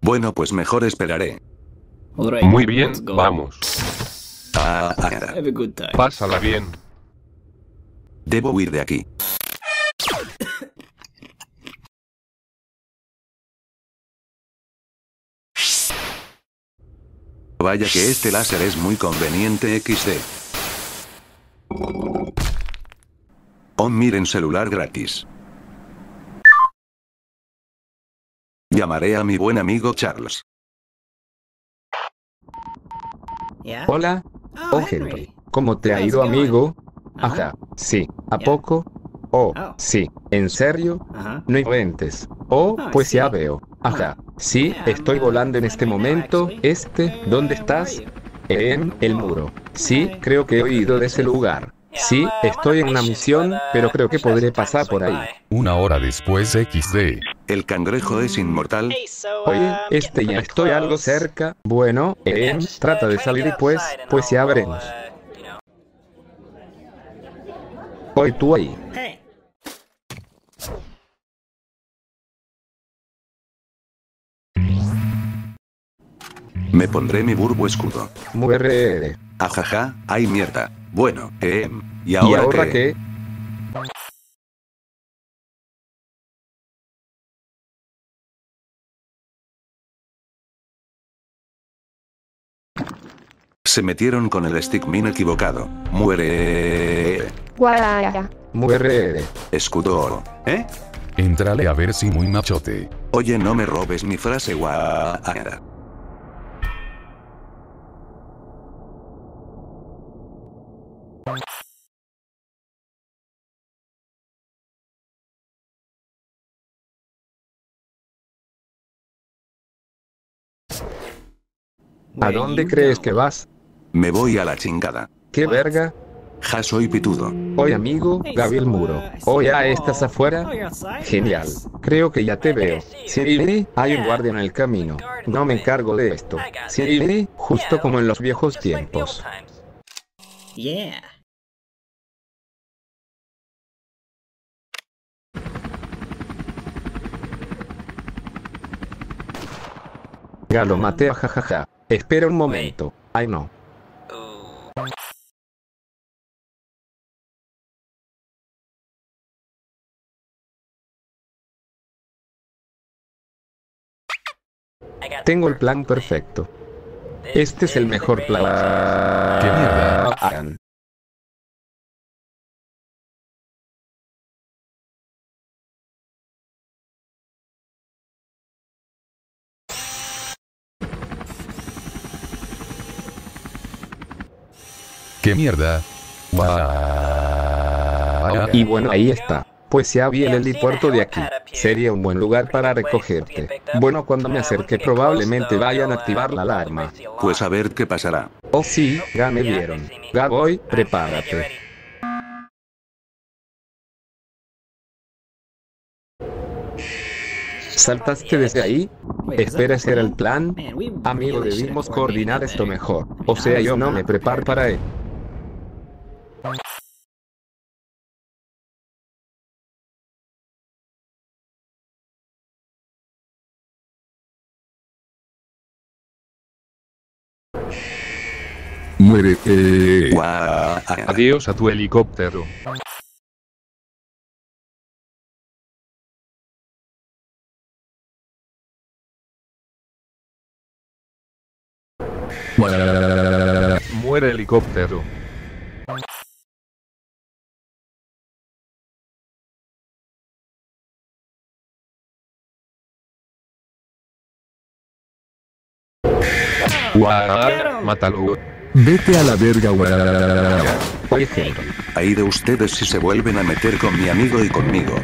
Bueno, pues mejor esperaré. Muy bien, vamos. Ah, ah, Have a good time. Pásala bien. debo huir de aquí. Vaya que este láser es muy conveniente XD. Oh, miren celular gratis. Llamaré a mi buen amigo Charles. Hola, Oh, oh Henry. ¿Cómo te ha ido, amigo? Ajá. Sí. ¿A poco? Oh, Oh. sí. ¿En serio? Ajá. No inventes. Oh, Ah, pues ya veo. Ajá. Sí, estoy volando en este momento. Este, ¿dónde estás? En el muro. Sí, creo que he oído de ese lugar. Sí, estoy en una misión, pero creo que podré pasar por ahí. Una hora después XD. El cangrejo es inmortal. Oye, este ya estoy algo cerca. Bueno, Em, trata de salir y pues, pues ya veremos. Hoy tú ahí. Me pondré mi burbo escudo. Muere. Ajaja, ay mierda. Bueno, eh, ¿y ¿Y ahora, qué? qué? Se metieron con el stickmin equivocado. Muere. Guaraya. Muere. Escudo oro. ¿Eh? Entrale a ver si muy machote. Oye, no me robes mi frase guara. ¿A Where dónde you crees que vas? Me voy a la chingada. ¿Qué verga? Ja soy pitudo. Hoy amigo, Gabriel Muro. Oh, ya estás afuera. You're outside? Genial. Creo que ya te veo. Sí, hay un guardia en el camino. No me encargo de esto. Sí, justo como en los viejos tiempos. Yeah. Ya lo maté a jajaja. Espera un momento. Ay no. Tengo el plan perfecto. Este es el mejor plan. ¿Qué mierda? ¿Qué mierda? Guau. Y bueno, ahí está. Pues ya vi el helipuerto de aquí. Sería un buen lugar para recogerte. Bueno, cuando me acerque probablemente vayan a activar la alarma. Pues a ver qué pasará. Oh sí, ya me vieron. Gaboy, prepárate. ¿Saltaste desde ahí? Espera, ese era el plan? Amigo, debimos coordinar esto mejor. O sea, yo no me preparo para él. Muere. eh. Guara. Adiós a tu helicóptero. Muere helicóptero. Mátalo. Vete a la verga. Oye, Henry. Ahí de ustedes si se vuelven a meter con mi amigo y conmigo.